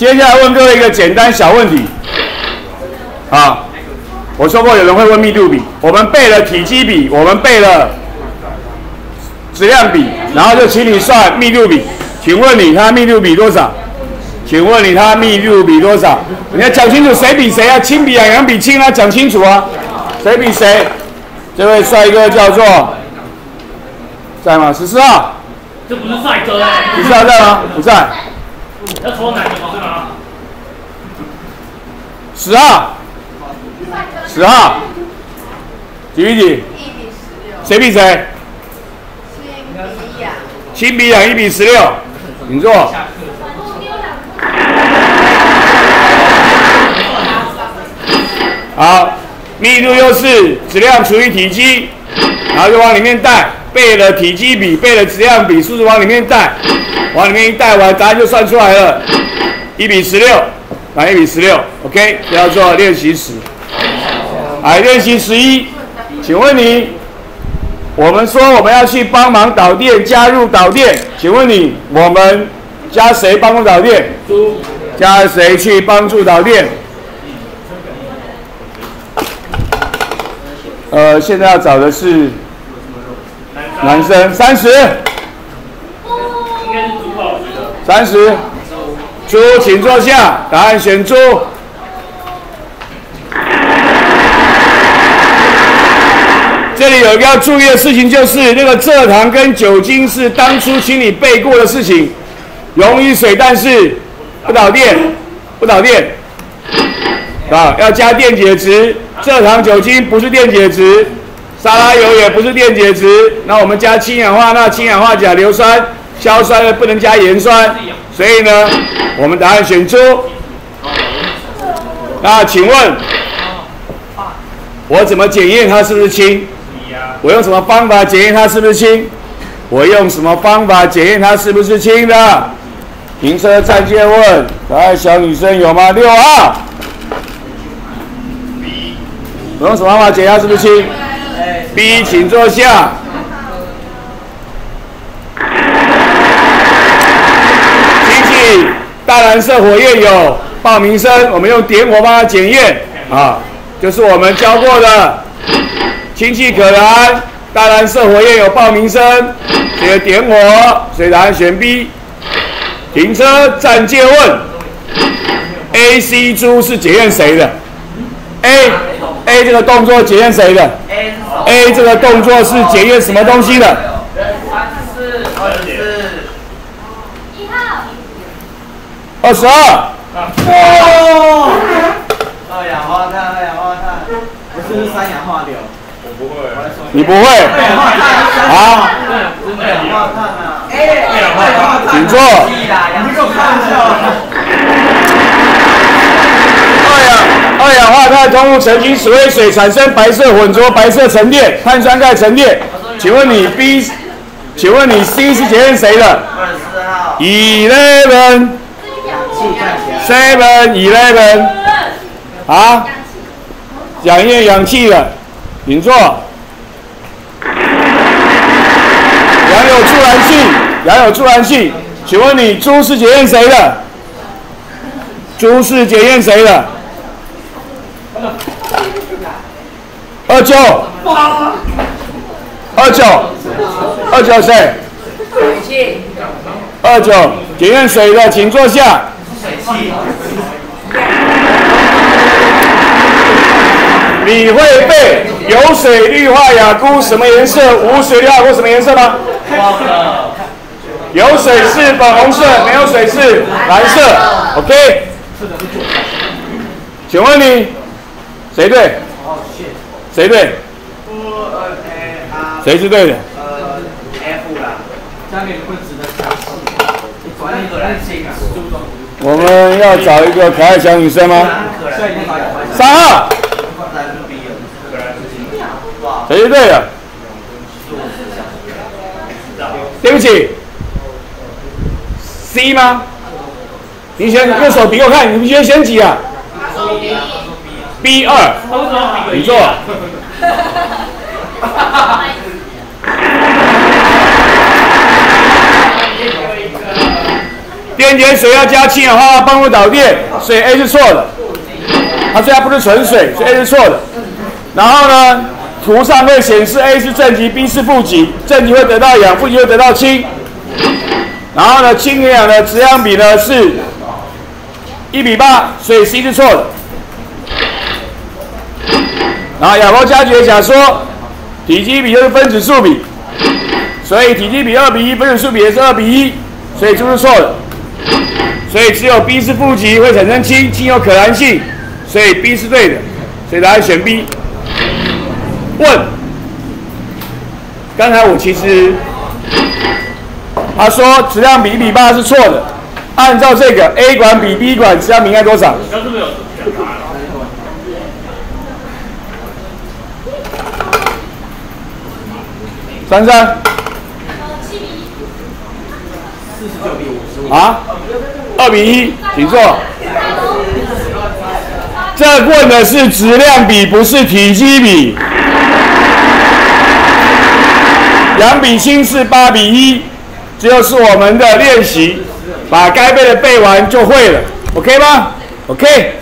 接下来问各位一个简单小问题。啊，我说过有人会问密度比，我们背了体积比，我们背了质量比，然后就请你算密度比。请问你它密度比多少？请问你它密度比多少？你要讲清楚谁比谁啊？氢比啊，氧比氢啊，讲清楚啊！谁比谁？这位帅哥叫做在吗？十四号。这不是帅哥哎。十四号在吗？不在。要抽哪个吗？十号。十号。几比几？一比十六。谁比谁？氢比氧。一比十六。请坐。好，密度又是质量除以体积，然后就往里面带，背了体积比，背了质量比，数字往里面带，往里面一带完，答案就算出来了，一比十六，来一比十六，OK，要做练习十。来练习十一，请问你，我们说我们要去帮忙导电，加入导电，请问你，我们加谁帮助导电？加谁去帮助导电？呃，现在要找的是男生，三十，应该是猪吧，我觉得。三十，猪，请坐下，答案选猪。这里有一个要注意的事情，就是那个蔗糖跟酒精是当初请你背过的事情，溶于水，但是不导电，不导电，啊，要加电解质。蔗糖、酒精不是电解质，沙拉油也不是电解质。那我们加氢氧化钠、氢氧化钾硫酸，硝酸不能加盐酸，所以呢，我们答案选猪。那请问，我怎么检验它是不是氢？我用什么方法检验它是不是氢？我用什么方法检验它是不是氢的？停车站借问，可爱小女生有吗？六号。我用什么方法检查是不是氢？B，请坐下。提起大蓝色火焰有报名声，我们用点火帮他检验啊，就是我们教过的氢气可燃，大蓝色火焰有报名声，这个点火，所以答案选 B。停车站借问，A、C 猪是检验谁的？A。A 这个动作检验谁的？A 这个动作是检验什么东西的？三十四，二十四，一号。二十二。哇！二氧化碳，二氧化碳，不是三氧化硫。我不会。你不会？二氧化碳。啊？二氧化碳啊！哎，二氧化碳。请坐。你给我看一下。二氧二氧化碳通过澄清水为水，产生白色混浊、白色沉淀、碳酸钙沉淀。请问你 B，请问你 C 是检验谁的二十四号。？Eleven。Seven Eleven 啊？检验氧气的，请坐。氧有助燃性，氧有助燃性。请问你猪是检验谁的？猪是检验谁的？二九，二九，二九谁？二九检验谁的，请坐下。你会背有水氯化亚钴什么颜色？无水氯化钴什么颜色吗？忘了。有水是粉红色，没有水是蓝色。OK。请问你谁对？谁对？谁是对的？我们要找一个可爱小女生吗？三号，谁对的？对不起，C 吗？你先用手比我看，你们先选几啊？B 二，你坐。电解水要加氢氧化钠帮助导电，所以 A 是错的。它虽然不是纯水，所以 A 是错的。然后呢，图上会显示 A 是正极，B 是负极，正极会得到氧，负极会得到氢。然后呢，氢跟氧的质量比呢是一比八，所以 C 是错的。然后亚伯加爵讲说，体积比就是分子数比，所以体积比二比一，分子数比也是二比一，所以就是错的。所以只有 B 是负极会产生氢，氢有可燃性，所以 B 是对的，所以答案选 B。问，刚才我其实他说质量比一比八是错的，按照这个 A 管比 B 管质量比应该多少？三三没有讲答案，珊珊呃，七比一。啊，二比一，请坐。这问的是质量比，不是体积比。氧比氢是八比一，这就是我们的练习，把该背的背完就会了，OK 吗？OK。